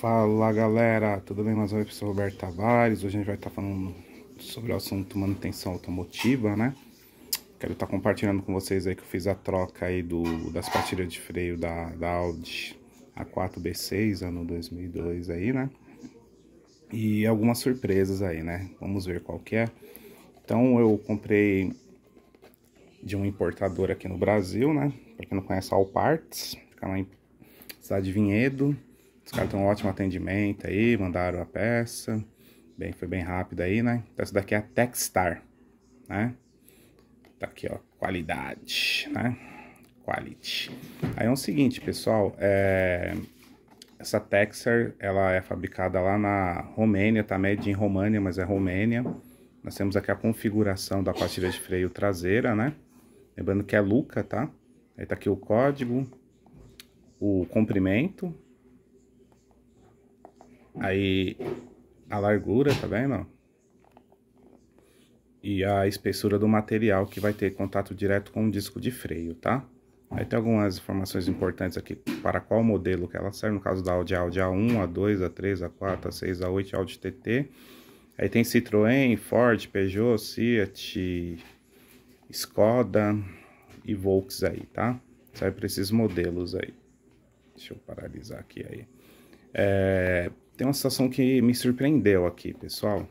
Fala galera, tudo bem? Mais uma vez, sou Roberto Tavares. Hoje a gente vai estar falando sobre o assunto manutenção automotiva, né? Quero estar compartilhando com vocês aí que eu fiz a troca aí do, das pastilhas de freio da, da Audi A4B6, ano 2002 aí, né? E algumas surpresas aí, né? Vamos ver qual que é. Então eu comprei de um importador aqui no Brasil, né? Pra quem não conhece, All Parts, fica lá em cidade de Vinhedo. Os caras têm um ótimo atendimento aí, mandaram a peça. Bem, foi bem rápido aí, né? Então essa daqui é a Techstar, né? Tá aqui, ó, qualidade, né? Quality. Aí é o seguinte, pessoal, é... essa Techstar, ela é fabricada lá na Romênia, tá made em România, mas é Romênia. Nós temos aqui a configuração da pastilha de freio traseira, né? Lembrando que é Luca, tá? Aí tá aqui o código, o comprimento, Aí a largura, tá vendo? E a espessura do material que vai ter contato direto com o disco de freio, tá? Aí tem algumas informações importantes aqui para qual modelo que ela serve, no caso da Audi, Audi A1, A2, A3, A4, A6, A8 Audi TT. Aí tem Citroën, Ford, Peugeot, Fiat, Skoda e Volks aí, tá? Serve para esses modelos aí. Deixa eu paralisar aqui aí. É, tem uma situação que me surpreendeu aqui, pessoal.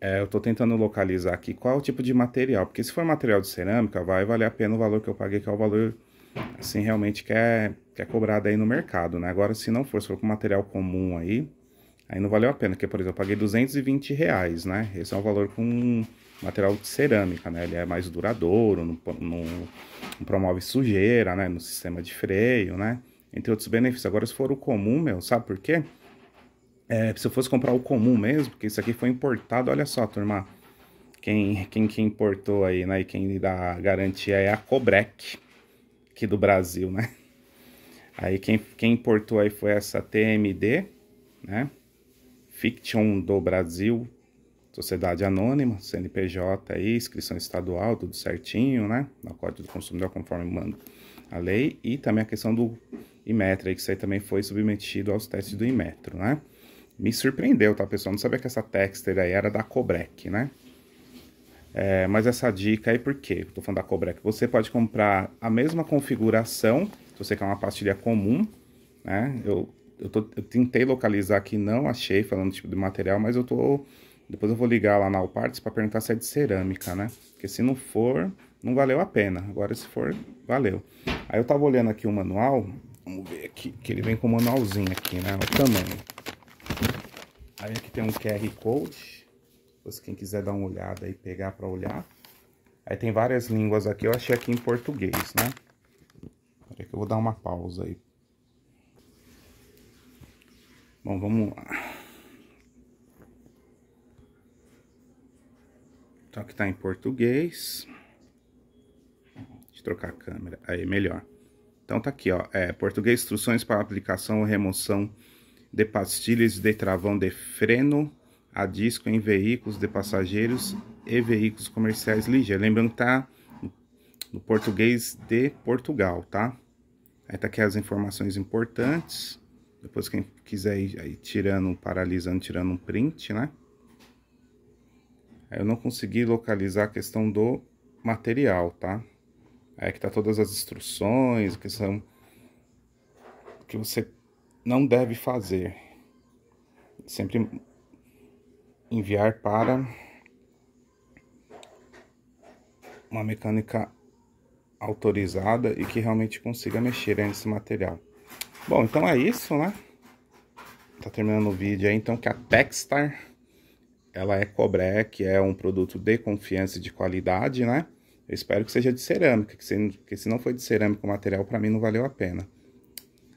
É, eu tô tentando localizar aqui qual é o tipo de material, porque se for material de cerâmica, vai valer a pena o valor que eu paguei, que é o valor, assim, realmente que é, que é cobrado aí no mercado, né? Agora, se não for, se for com material comum aí, aí não valeu a pena, porque, por exemplo, eu paguei 220 reais, né? Esse é um valor com material de cerâmica, né? Ele é mais duradouro, não, não, não promove sujeira, né? No sistema de freio, né? Entre outros benefícios. Agora, se for o comum, meu, sabe por quê? É, se eu fosse comprar o comum mesmo, porque isso aqui foi importado, olha só, turma. Quem, quem, quem importou aí, né? E quem dá garantia é a Cobrec, aqui do Brasil, né? Aí quem, quem importou aí foi essa TMD, né? Fiction do Brasil, Sociedade Anônima, CNPJ aí, inscrição estadual, tudo certinho, né? No Código do Consumidor, conforme manda a lei. E também a questão do Inmetro, que isso aí também foi submetido aos testes do Inmetro, né? Me surpreendeu, tá, pessoal? Não sabia que essa Texter aí era da Cobrec, né? É, mas essa dica aí, por quê? Tô falando da Cobrec. Você pode comprar a mesma configuração, se você quer uma pastilha comum, né? Eu, eu, tô, eu tentei localizar aqui, não achei, falando tipo de material, mas eu tô... Depois eu vou ligar lá na Alparts para perguntar se é de cerâmica, né? Porque se não for, não valeu a pena. Agora se for, valeu. Aí eu tava olhando aqui o manual, Vamos ver aqui, que ele vem com o manualzinho aqui, né? O tamanho. Aí aqui tem um QR Code. Se quem quiser dar uma olhada e pegar para olhar. Aí tem várias línguas aqui, eu achei aqui em português, né? Peraí que eu vou dar uma pausa aí. Bom, vamos lá. Então aqui tá em português. Deixa eu trocar a câmera. Aí, melhor. Então tá aqui, ó, é, português, instruções para aplicação ou remoção de pastilhas de travão de freno a disco em veículos de passageiros e veículos comerciais ligeiros. Lembrando que tá no português de Portugal, tá? Aí tá aqui as informações importantes. Depois quem quiser ir aí tirando, paralisando, tirando um print, né? Aí eu não consegui localizar a questão do material, tá? É que tá todas as instruções, que são que você não deve fazer. Sempre enviar para uma mecânica autorizada e que realmente consiga mexer nesse material. Bom, então é isso, né? Tá terminando o vídeo aí, então, que a Techstar, ela é Cobrec, é um produto de confiança e de qualidade, né? Eu espero que seja de cerâmica, que se, que se não for de cerâmica o material, para mim não valeu a pena.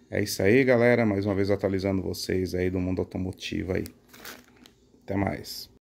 É isso aí, galera. Mais uma vez atualizando vocês aí do mundo automotivo aí. Até mais.